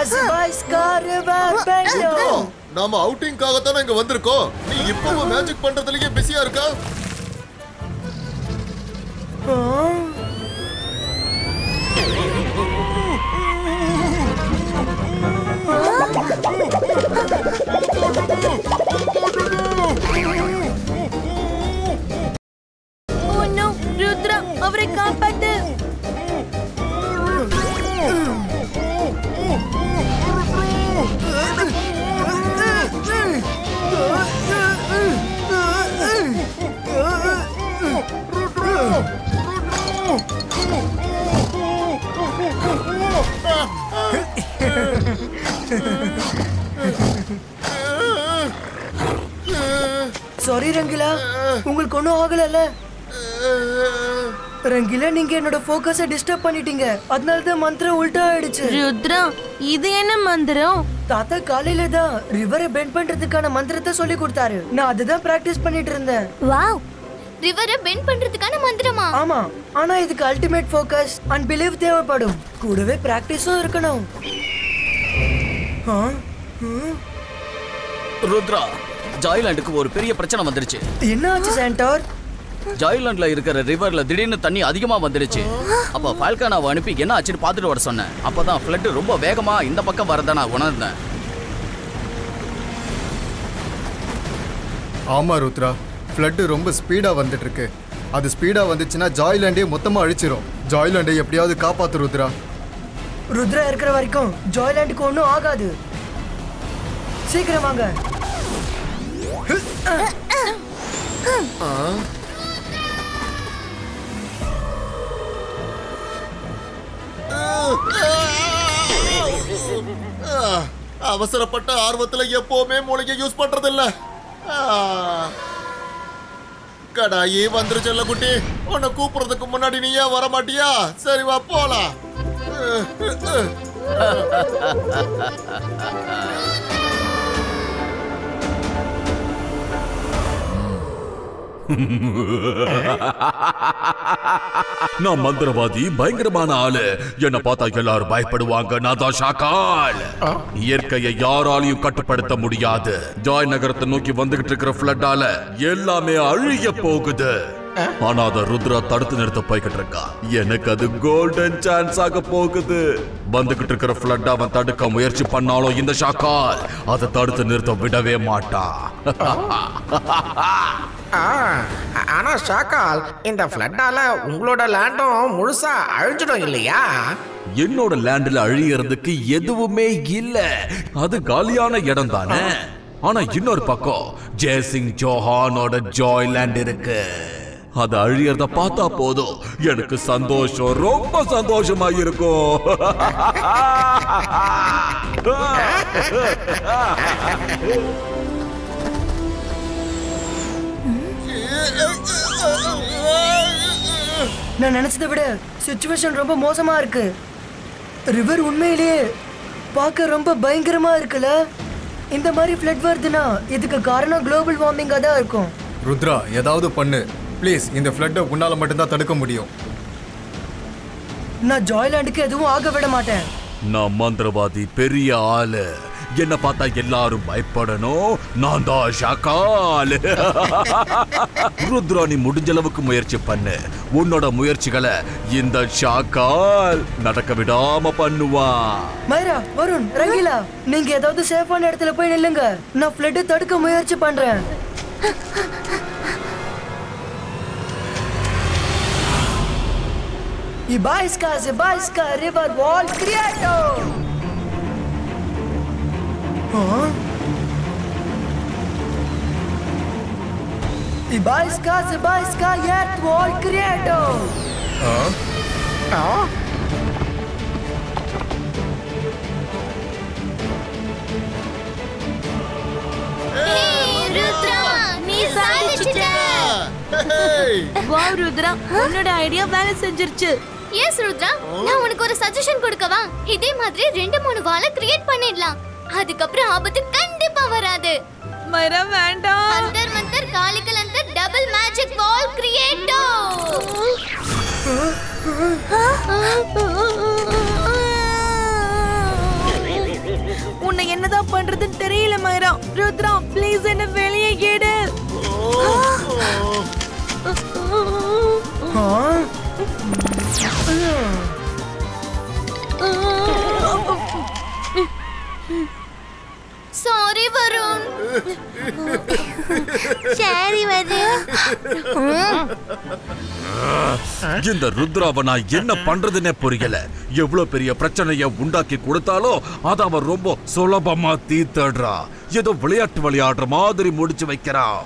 பாய்ஸ்காஸ் பாய்ஸ்கா river bento நாம அவுட்டிங்காகத்தானே இங்க வந்திருக்கோம். நீ இப்பவும் மேஜிக் பண்றதுலயே பிஸியா இருக்கா? ஓ நோ ருத்ரா அவரை காப்பாத்து. ரங்கிலா? உங்களுக்கு ஒன்றும் ஆகலல்ல? ரங்கிலா நீங்க என்னோட ஃபோக்கஸை டிஸ்டர்ப் பண்ணிட்டீங்க. அதனால தான் மந்திரம் உல்டா ஆயிடுச்சு. ருத்ரா இது என்ன மந்திரம்? தாத்தா காலையில தான் ரிவரை பெண்ட் பண்றதுக்கான மந்திரத்தை சொல்லி கொடுத்தாரு. நான் அதுதான் பிராக்டிஸ் பண்ணிட்டு இருந்தேன். வாவ்! ரிவரை பெண்ட் பண்றதுக்கான மந்திரமா? ஆமா. ஆனா இதுக்கு அல்டிமேட் ஃபோக்கஸ் அண்ட் பிலீவ் தேவைப்படும். கூடவே பிராக்டிஸும் இருக்கணும்? ருத்ரா ஜாய்லாண்டுக்கு ஒரு பெரிய பிரச்சனை வந்துருச்சு. என்ன ஆச்சு சாண்டோர்? ஜாய்லாண்ட்ல இருக்கிற ரிவர்ல திடீர்னு தண்ணி அதிகமா வந்துடுச்சு அப்ப ஃபால்கானாவை அனுப்பி என்ன ஆச்சுன்னு பார்த்துட்டு வர சொன்னேன். அப்பதான் ஃப்ளட் ரொம்ப வேகமா இந்த பக்கம் வரதை நான் உணர்ந்தேன். ஆமா ருத்ரா. ஃப்ளட்டு ரொம்ப ஸ்பீடா வந்துட்டு இருக்கு அது ஸ்பீடா வந்துச்சுன்னா ஜாய்லாண்டே மொத்தமா அழிச்சிரும். ஜாய்லாண்டை எப்படியாவது காப்பாத்து ருத்ரா. ருத்ரா இருக்கிற வரைக்கும் ஜாய்லாண்டுக்கு ஒன்றும் ஆகாது. சீக்கிரம் வாங்க. அவசரப்பட்ட ஆர்வத்துல எப்பவுமே மூளையை யூஸ் பண்றதில்ல. கடாயி வந்துரு செல்ல குட்டி உன்னை கூப்பிடுறதுக்கு முன்னாடி நீ ஏன் வர மாட்டியா சரி வா போலாம். நான் மந்திரவாதி பயங்கரமான ஆளு. என்ன பார்த்தா எல்லாரும் பயப்படுவாங்க. நான் தான் ஷாக்கால். இயற்கையை யாராலையும் கட்டுப்படுத்த முடியாது. ஜாய் நகரத்தை நோக்கி வந்துகிட்டு இருக்கிற ஃபிளட்டால எல்லாமே அழிய போகுது. ஆனா அத ருத்ரா தடுத்து நிறுத்த போய்கிட்டு இருக்கா. எனக்கு அது கோல்டன் சான்ஸ் ஆக போகுது. வந்துகிட்டு இருக்கிற ஃபிளட் அவன் தடுக்க முயற்சி பண்ணாலும் இந்த ஷாக்கால். அதை தடுத்து நிறுத்த விடவே மாட்டா. ஆ, ஆனா ஷாக்கால் இந்த ஃப்ளட்டால உங்களோட லேண்டும் முழுசா அழிஞ்சிடும் இல்லையா? என்னோட லேண்ட்ல அழியறதுக்கு எதுவுமே இல்ல. அது காலியான இடம் தானே ஆனா இன்னொரு பக்கம் ஜெயசிங் ஜோஹானோட ஜாய் லேண்ட் இருக்கு. அது அழியறத பார்த்தா போதும். எனக்கு சந்தோஷம் ரொம்ப சந்தோஷமா இருக்கும் நான் நினைச்சதை விட சுச்சுவேஷன் ரொம்ப மோசமா இருக்கு. ரிவர் உண்மையிலேயே பார்க்க ரொம்ப பயங்கரமா இருக்குல்ல? இந்த மாதிரி ஃப்ளட் வருதுன்னா இதுக்கு காரணம் குளோபல் வார்மிங்காக தான் இருக்கும். ருத்ரா ஏதாவது பண்ணு. ப்ளீஸ் இந்த ஃப்ளட்டை உன்னால மட்டும்தான் தடுக்க முடியும். நான் ஜாய்லாண்டுக்கு எதுவும் ஆக விட மாட்டேன். நான் மந்திரவாதி பெரிய ஆளு. என்ன பார்த்தா எல்லாரும் பயப்படணும். நான் தான் ஷாக்கால். ருத்ரா நீ முடிஞ்ச அளவுக்கு முயற்சி பண்ணு. உன்னோட முயற்சிகளை இந்த ஷாக்கால் நடக்க விடாம பண்ணுவான் மைரா வருண் ரங்கிலா நீங்க ஏதாவது சேஃபான இடத்துல போய் நில்லுங்க. நான் ஃப்ளட்டை தடுக்க முயற்சி பண்றேன். Ibaiska, Zibaiska, River Wall Creator! Huh? Ibaiska, Zibaiska, Earth Wall Creator! Rudra நீ சாதிச்சிட்ட வாவ் ருத்ரா உன்னோட ஐடியா வேலை செஞ்சிருச்சு எஸ் ருத்ரா நான் உனக்கு ஒரு சஜஷன் கொடுக்கவா? இதே மாதிரி ரெண்டு மூணு வாழ கிரியேட் பண்ணிடலாம். அதுக்கப்புறம் ஆபத்து கண்டிப்பா வராது. மரம் வேண்டாம். அந்தர் மந்தர் காலிக்கல் அந்த டபுள் மேஜிக் வால் கிரியேட்டோ உன்னை என்னதான் பண்றதுன்னு தெரியல மைரா ருத்ரா ப்ளீஸ் என்ன வெளியே கேடு சாரி வருண் சரி வருண் இந்த ருத்ராவை நான் என்ன பண்றதுன்னே புரியல. எவ்வளவு பெரிய பிரச்சனைய உண்டாக்கி கொடுத்தாலும் அத அவன் ரொம்ப சுலபமா தீர்த்தடுறா. ஏதோ விளையாட்டு விளையாடுற மாதிரி முடிச்சு வைக்கிறான்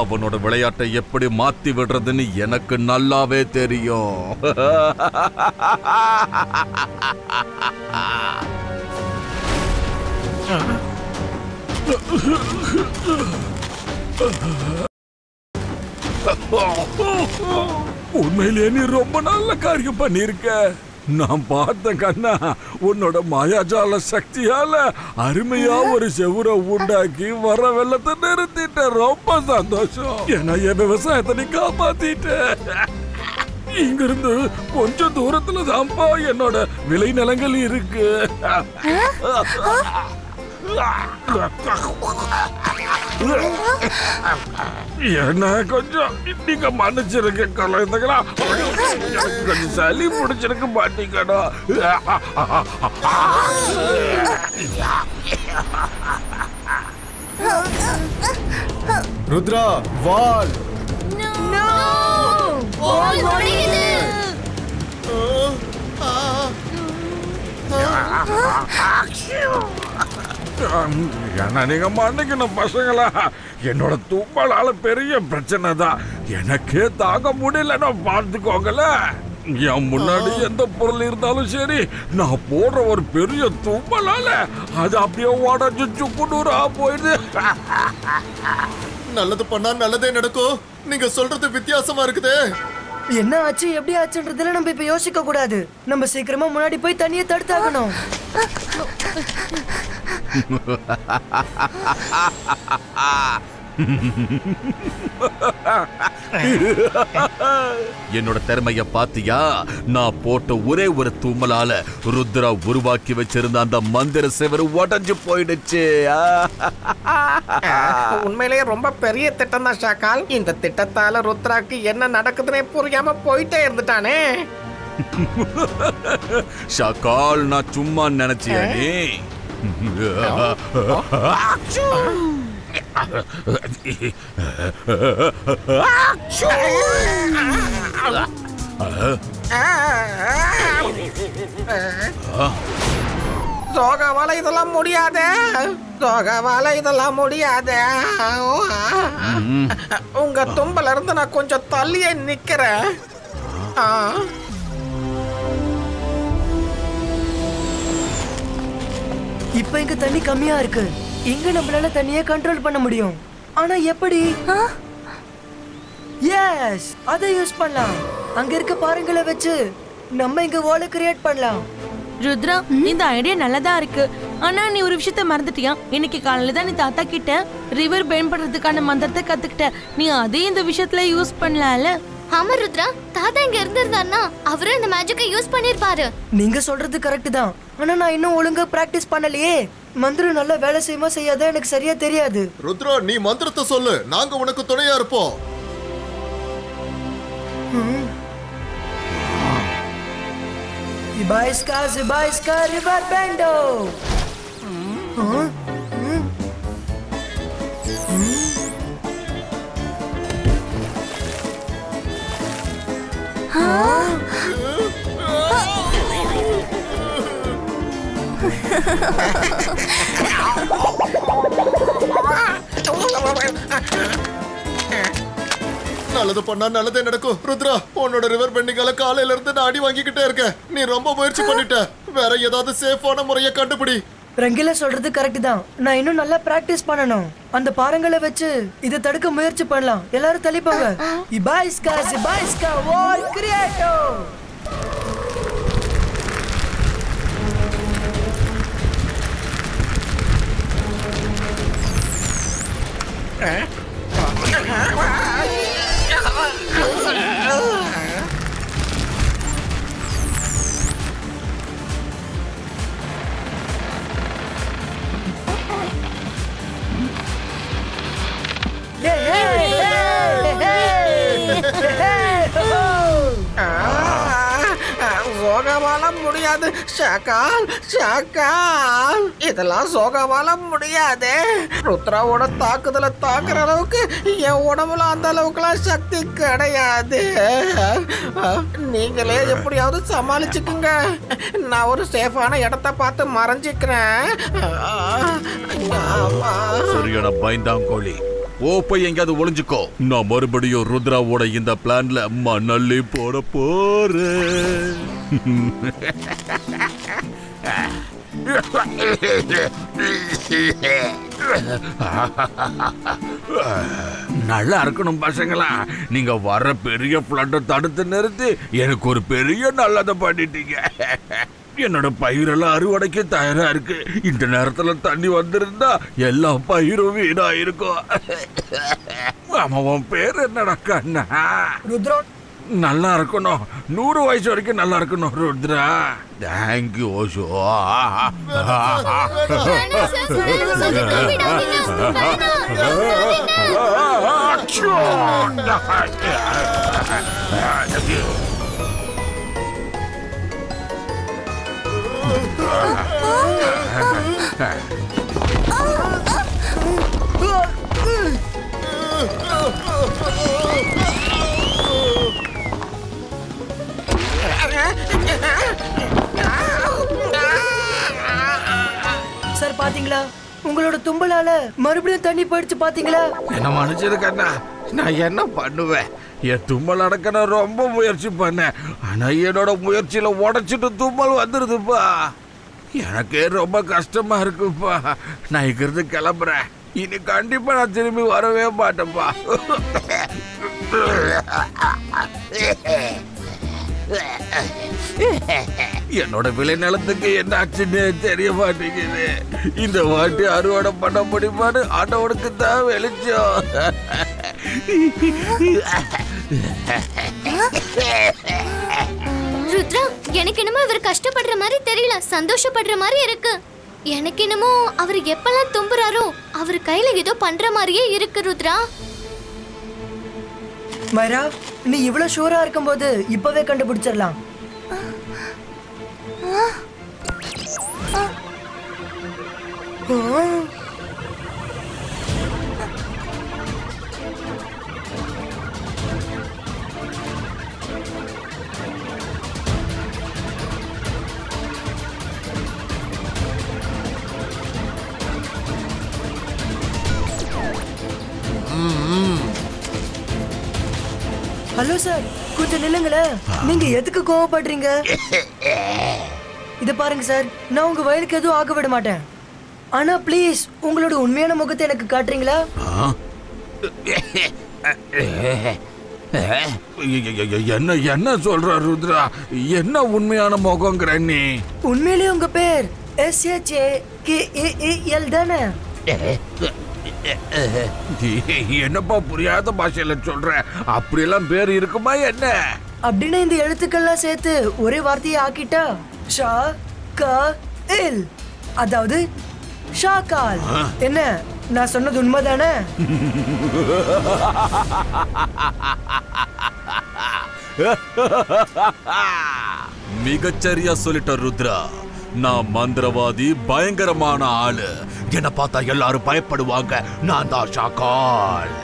அவனோட விளையாட்டை எப்படி மாத்தி விடுறதுன்னு எனக்கு நல்லாவே தெரியும். உண்மையிலேயே நீ ரொம்ப நல்ல காரியம் பண்ணிருக்க நான் பார்த்த கண்ணா உன்னோட மாயாஜால சக்தியால அருமையா ஒரு செவுரை உண்டாக்கி வர வெள்ளத்தை நிறுத்திட்ட. ரொம்ப சந்தோஷம். ஏன்னா என் விவசாயத்தை நீ காப்பாத்திட்ட. இங்கிருந்து கொஞ்சம் தூரத்துல தான்ப்பா என்னோட விளைநிலங்கள் இருக்கு. என்ன கொஞ்சம் நீங்க மன்னிச்சிருக்க கலந்துங்களா எனக்கு கொஞ்சம் சளி பிடிச்சிருக்கு மாட்டீங்கடா. ருத்ரா வால். உடையுது என்ன நீங்க மன்னிக்கணும் பசங்களா. என்னோட தும்மலால பெரிய பிரச்சனை தான். எனக்கே தாங்க முடியலன்னா பார்த்துக்கோங்களேன் என் முன்னாடி எந்த பொருள் இருந்தாலும் சரி நான் போடுற ஒரு பெரிய தும்மலால அது அப்படியே உடஞ்சு சுக்குநூறா போயிடுது. நல்லது பண்ணா நல்லதே நடக்கும் நீங்க சொல்றது வித்தியாசமா இருக்குதே. என்ன ஆச்சு எப்படி ஆச்சுன்றதுல நம்ம இப்ப யோசிக்க கூடாது. நம்ம சீக்கிரமா முன்னாடி போய் தண்ணியை தடுத்தாகணும். என்னோட திறமைய பாத்தியா? நான் போட்ட ஒரே ஒரு தும்மலால ருத்ரா உருவாக்கி வச்சிருந்த அந்த மந்திர செவரு உடஞ்சு போயிடுச்சு. உண்மையிலேயே ரொம்ப பெரிய திட்டம் தான் ஷாக்கால். இந்த திட்டத்தால ருத்ராக்கு என்ன நடக்குதுன்னே புரியாம போயிட்டே இருந்துட்டானே. ஷகால் நான் சும்மா நினைச்சியா நீ? சோகாவால இதெல்லாம் முடியாதே. சோகாவால இதெல்லாம் முடியாதே. உங்க தும்பல இருந்து நான் கொஞ்சம் தள்ளியே நிக்கிறேன். இப்ப இங்க தண்ணி கம்மியா இருக்கு. இங்க நம்மளால தண்ணியை கண்ட்ரோல் பண்ண முடியும். ஆனா எப்படி? எஸ் அதை யூஸ் பண்ணலாம். அங்க இருக்க பாறைங்களை வச்சு நம்ம இங்க வால கிரியேட் பண்ணலாம். ருத்ரா இந்த ஐடியா நல்லதா இருக்கு. ஆனா நீ ஒரு விஷயத்த மறந்துட்டியா? இன்னைக்கு காலையில தான் நீ தாத்தா கிட்ட ரிவர் பயன்படுறதுக்கான மந்திரத்தை கத்துக்கிட்ட. நீ அதே இந்த விஷயத்துல யூஸ் பண்ணலாம்ல? ஆமா ருத்ரா. தாத்தா இங்க இருந்திருந்தாருன்னா அவரும் இந்த மேஜிக்கை யூஸ் பண்ணிருப்பாரு. நீங்க சொல்றது கரெக்ட் தான். ஆனா நான் இன்னும் ஒழுங்கா பிராக்டிஸ் பண்ணலையே. மந்திரம் நல்லா வேலை செய்யுமா செய்யாதா எனக்கு சரியா தெரியாது. ருத்ரா நீ மந்திரத்தை சொல்லு. நாங்க உனக்கு துணையா இருப்போம். Ibaiska, Zibaiska, River Bendo. நல்லது பண்ணா நல்லதே நடக்கும். ருத்ரா உன்னோட ரிவர் பெண்டிங்கால காலையில இருந்து நான் அடி வாங்கிக்கிட்டே இருக்கேன். நீ ரொம்ப முயற்சி பண்ணிட்ட. வேற ஏதாவது சேஃபான முறையை கண்டுபிடி. ரங்கில சொல்றது கரெக்ட் தான். நான் இன்னும் நல்லா பிராக்டிஸ் பண்ணணும். அந்த பாறங்களை வச்சு இதை தடுக்க முயற்சி பண்ணலாம். எல்லாரும் தள்ளிப்பாங்க. இபாய்ஸ்கா சிபாய்ஸ்கா வால் கிரியேட்டோ Huh? சோகாவால முடியாது. ஷாக்கால் ஷாக்கால். இதெல்லாம் சோகாவால முடியாது. ருத்ராவோட தாக்குதலை தாக்குற அளவுக்கு என் உடம்புல அந்த அளவுக்குலாம் சக்தி கிடையாது. நீங்களே எப்படியாவது சமாளிச்சுக்குங்க. நான் ஒரு சேஃபான இடத்த பார்த்து மறைஞ்சிக்கிறேன். சரியான பயந்தாங்கோழி. ஓ போய் எங்கேயாவது ஒளிஞ்சுக்கோ. நான் மறுபடியும் ருத்ராவோட இந்த பிளான்ல மண்ணள்ளி போட போறேன். நல்லா இருக்கணும் பசங்களா. நீங்க வர பெரிய பிளட்டை தடுத்து நிறுத்தி எனக்கு ஒரு பெரிய நல்லதை பண்ணிட்டீங்க. என்னோட பயிரெல்லாம் அறுவடைக்கு தயாரா இருக்கு. இந்த நேரத்துல தண்ணி வந்திருந்தா எல்லா பயிரும் வீணா இருக்கும் பேர் என்னடா கண்ணா? ருத்ரா நல்லா இருக்கணும். நூறு வயசு வரைக்கும் நல்லா இருக்கணும் ருத்ரா. தேங்க்யூ ஓஷோ. வேணாம் சார், பாத்தீங்களா? உங்களோட தும்பலால மறுபடியும் தண்ணி போயிடுச்சு பாத்தீங்களா? என்ன மன்னிச்சது நான் என்ன பண்ணுவேன்? என் தும்மல் அடக்க நான் ரொம்ப முயற்சி பண்ணேன். ஆனா என்னோட முயற்சியில உடைச்சிட்டு தும்மல் வந்துருதுப்பா. எனக்கே ரொம்ப கஷ்டமா இருக்குப்பா. நான் இங்கிருந்து கிளம்புறேன். இனி கண்டிப்பா நான் திரும்பி வரவே மாட்டேன்ப்பா. என்னோட விளைநிலத்துக்கு என்ன ஆச்சுன்னு தெரிய மாட்டேங்குது. இந்த வாட்டி அறுவடை பண்ண முடியுமான்னு ஆண்டவனுக்கு தான் வெளிச்சம். ருத்ரா எனக்கு என்னமோ இவர் கஷ்டப்படுற மாதிரி தெரியல சந்தோஷப்படுற மாதிரி இருக்கு. எனக்கு என்னமோ அவர் எப்பெல்லாம் தும்புறாரோ அவர் கையில ஏதோ பண்ற மாதிரியே இருக்கு ருத்ரா. மைரா நீ இவ்வளவு ஷூரா இருக்கும்போது இப்பவே கண்டுபிடிச்சிடலாம். ஆ. நில்லுங்களேன் நீங்க எதுக்கு கோவப்படுறீங்க? இத பாருங்க சார் நான் உங்க வயலுக்கு எதுவும் ஆக விட மாட்டேன். ஆனா ப்ளீஸ் உங்களோட உண்மையான முகத்தை எனக்கு காட்டுறீங்களா? என்ன என்ன சொல்ற ருத்ரா? என்ன உண்மையான முகங்கிற நீ? உண்மையிலேயே உங்க பேர் எஸ் ஏ எல் தானே? என்னப்பா புரியாத பாஷையில சொல்ற? அப்படியெல்லாம் பேர் இருக்குமா என்ன? அப்படின்னு இந்த எழுத்துக்கள்லாம் சேர்த்து ஒரே வார்த்தையை ஆக்கிட்டா ஷா க இல். அதாவது ஷாக்கால் என்ன? நான் சொன்னது உண்மைதானே? மிகச்சரியா சொல்லிட்ட ருத்ரா நான் மந்திரவாதி பயங்கரமான ஆளு. என்ன பார்த்தா எல்லாரும் பயப்படுவாங்க. நான் தான் ஷாக்கால்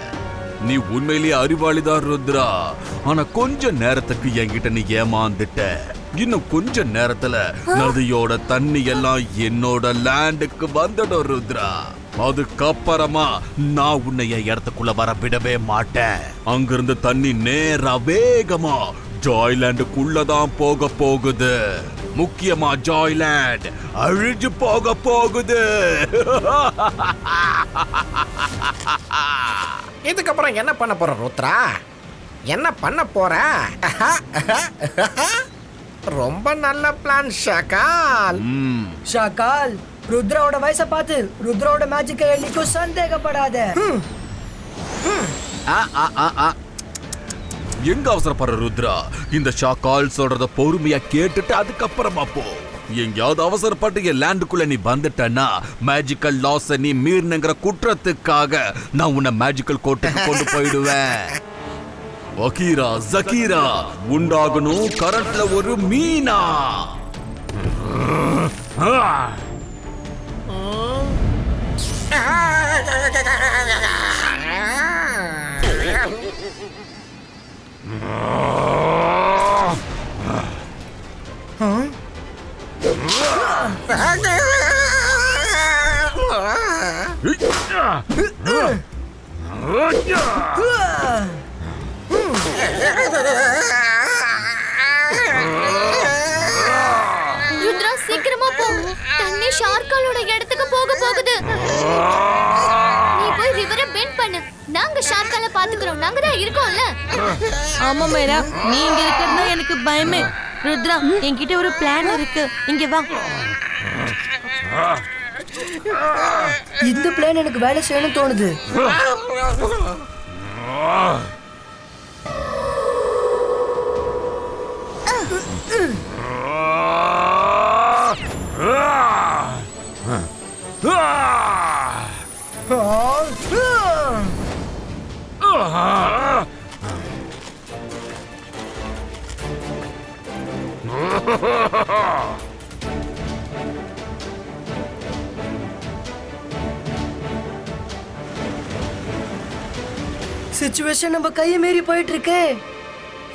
நீ உண்மையிலேயே அறிவாளிதான் ருத்ரா. ஆனா கொஞ்ச நேரத்துக்கு என்கிட்ட நீ ஏமாந்துட்ட. இன்னும் கொஞ்ச நேரத்துல நதியோட தண்ணி எல்லாம் என்னோட லேண்டுக்கு வந்துடும் ருத்ரா. அதுக்கப்புறமா நான் உன்னை என் இடத்துக்குள்ள வர விடவே மாட்டேன். அங்கிருந்து தண்ணி நேரா வேகமா ஜாய்லாண்டுக்குள்ளதான் போக போகுது. முக்கியமா ஜாய்லாண்ட் அழிஞ்சு போக போகுது. இதுக்கப்புறம் என்ன பண்ண போற ருத்ரா? என்ன பண்ண போற? ரொம்ப நல்ல பிளான் ஷகால் ம், ஷாக்கால் ருத்ராவோட வயசை பார்த்து ருத்ராவோட மேஜிக்கை என்னைக்கும் சந்தேகப்படாத. ஹம். ஆ, ஆ, ஆ, ஆ. எங்க அவசரப்படுற ருத்ரா? இந்த ஷாக்கால் சொல்றத பொறுமையா கேட்டுட்டு அதுக்கப்புறமா போ. எங்கேயாவது அவசரப்பட்டு என் லேண்டுக்குள்ள நீ வந்துட்டன்னா மேஜிக்கல் லாஸ் நீ மீறினுங்கிற குற்றத்துக்காக நான் உன்னை மேஜிக்கல் கோர்ட்டுக்கு கொண்டு போயிடுவேன். அகீரா ஜகீரா உண்டாகணும் கரண்ட்ல ஒரு மீனா. ருத்ரா சீக்கிரமா போ. தண்ணி ஷார்க்காலோட இடத்துக்கு போக போகுது. நீ போய் ரிவரை பெண்ட் பண்ணு. நாங்க ஷார்க்கால பாத்துக்கிறோம். நாங்க தான் இருக்கோம்ல. ஆமா மேடா. நீங்க இருக்கிறது தான் எனக்கு பயமே. ருத்ரா என்கிட்ட ஒரு பிளான் இருக்கு இங்க வா இந்த பிளான் எனக்கு வேலை செய்யணும்னு தோணுது சிச்சுவேஷன் நம்ம கையை மீறி போயிட்டு இருக்கே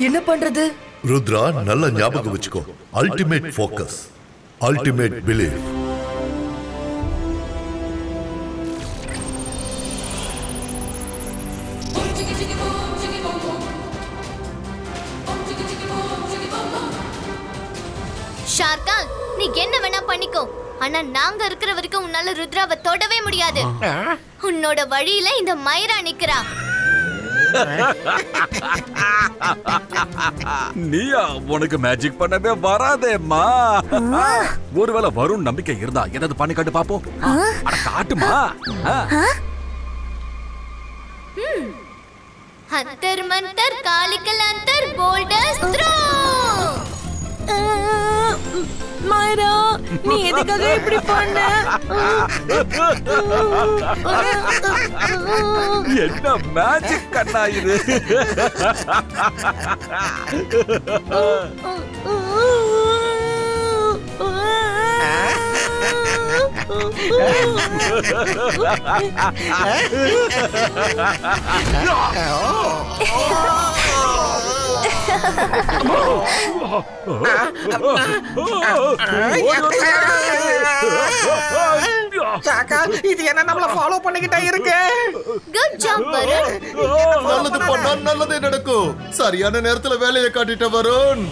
என்ன பண்றது? ருத்ரா நல்ல ஞாபகம் வச்சுக்கோ. அல்டிமேட் ஃபோக்கஸ் அல்டிமேட் பிலீவ் நாங்க இருக்கிற வரைக்கும் உன்னால ருத்ராவை தொடவே முடியாது. உன்னோட வழியில இந்த மயிரா நிக்கிறா. நீயா உனக்கு மேஜிக் பண்ணவே வராதேம்மா. ஒருவேளை வரும் நம்பிக்கை இருந்தா ஏதாவது பண்ணி காட்டு பாப்போம்? அட காட்டுமா. அந்தர் மந்தர் காலிக்கல் அந்தர் போல்டர்ஸ் த்ரோ மாயரா நீ எதுக்காக இப்படி பண்ண என்ன மேஜிக் கண்ணா இது சாக்கா இது என்ன நம்மள ஃபாலோ பண்ணிக்கிட்டே இருக்கு? குட் வருண் நல்லது பண்ணா நல்லதே நடக்கும். சரியான நேரத்துல வேலையை காட்டிட்ட வருண்.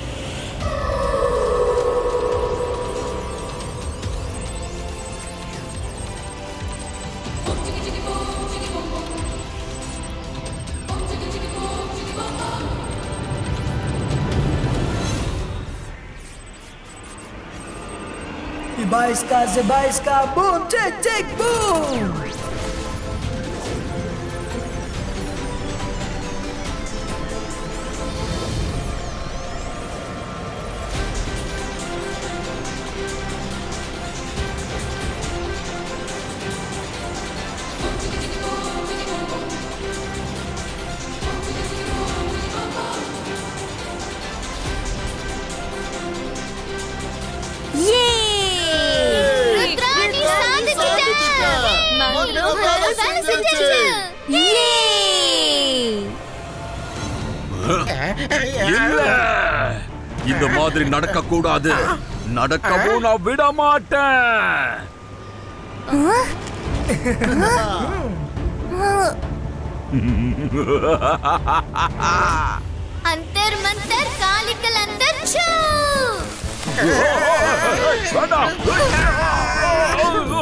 बाइस का से बाइस का बूम टिक टिक बूम இல்ல! இந்த மாதிரி நடக்க கூடாது நடக்கவும் நான் விட மாட்டேன் அந்தர் மந்தர் காலிக்கல் அந்தர் சூ வேண்டாம்.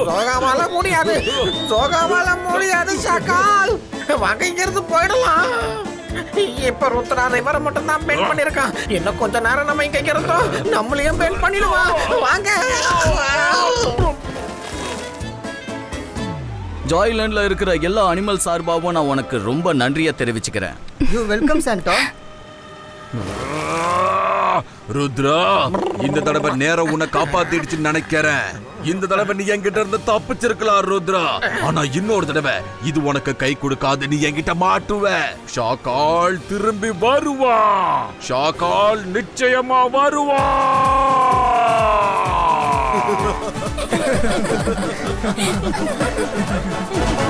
சோகாவால முடியாது. சோகாவால முடியாது சாக்கால் வாங்க இங்க இருந்து போயிடலாம். இப்ப ருத்ரா ரிவரை மட்டும் தான் பெண்ட் பண்ணிருக்கான் இன்னும் கொஞ்ச நேரம் நம்ம இங்க இருந்தோம். நம்மளையும் பெண்ட் பண்ணிடுவான். வாங்க. ஜாய்லாண்ட்ல இருக்கிற எல்லா அனிமல் சார்பாகவும் நான் உனக்கு ரொம்ப நன்றியை தெரிவிச்சுக்கிறேன். You welcome, Santa. ருத்ரா இந்த தடவை நேரம் உன்னை காப்பாத்திடுச்சுன்னு நினைக்கிறேன். இந்த தடவை நீ என்கிட்ட இருந்து தப்பிச்சிருக்கலாம் ருத்ரா. ஆனா இன்னொரு தடவை இது உனக்கு கை கொடுக்காது நீ என்கிட்ட மாட்டுவ. ஷாக்கால் திரும்பி வருவா. ஷாக்கால் நிச்சயமா வருவா. ஆ